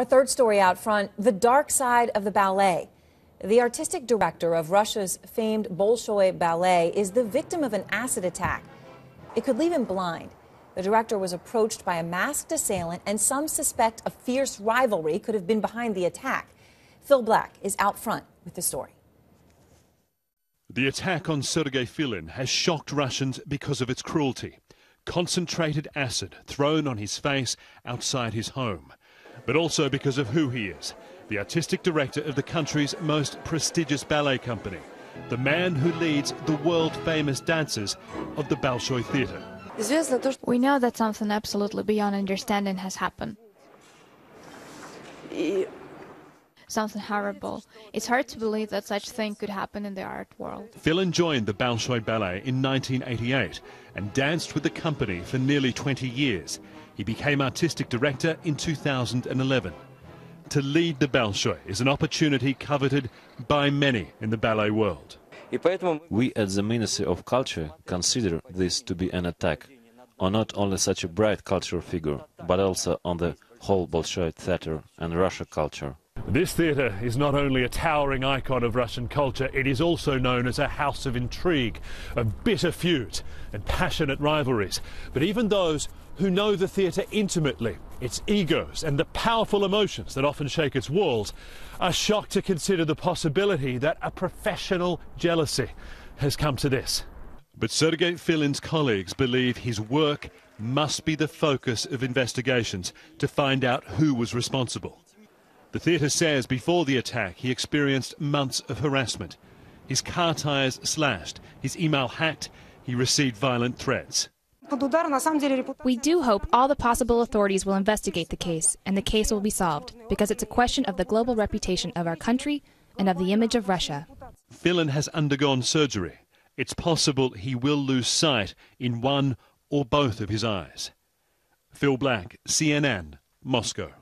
Our third story out front the dark side of the ballet. The artistic director of Russia's famed Bolshoi Ballet is the victim of an acid attack. It could leave him blind. The director was approached by a masked assailant, and some suspect a fierce rivalry could have been behind the attack. Phil Black is out front with the story. The attack on Sergei Filin has shocked Russians because of its cruelty. Concentrated acid thrown on his face outside his home but also because of who he is the artistic director of the country's most prestigious ballet company, the man who leads the world famous dancers of the Bolshoi Theatre. We know that something absolutely beyond understanding has happened. Something horrible. It's hard to believe that such thing could happen in the art world. Filin joined the Bolshoi Ballet in 1988 and danced with the company for nearly 20 years. He became artistic director in 2011. To lead the Bolshoi is an opportunity coveted by many in the ballet world. We at the Ministry of Culture consider this to be an attack on not only such a bright cultural figure, but also on the whole Bolshoi theater and Russia culture. This theatre is not only a towering icon of Russian culture, it is also known as a house of intrigue, of bitter feuds and passionate rivalries. But even those who know the theatre intimately, its egos and the powerful emotions that often shake its walls, are shocked to consider the possibility that a professional jealousy has come to this. But Sergei Filin's colleagues believe his work must be the focus of investigations to find out who was responsible. The theatre says before the attack he experienced months of harassment. His car tyres slashed, his email hacked, he received violent threats. We do hope all the possible authorities will investigate the case and the case will be solved because it's a question of the global reputation of our country and of the image of Russia. Filin has undergone surgery. It's possible he will lose sight in one or both of his eyes. Phil Black, CNN, Moscow.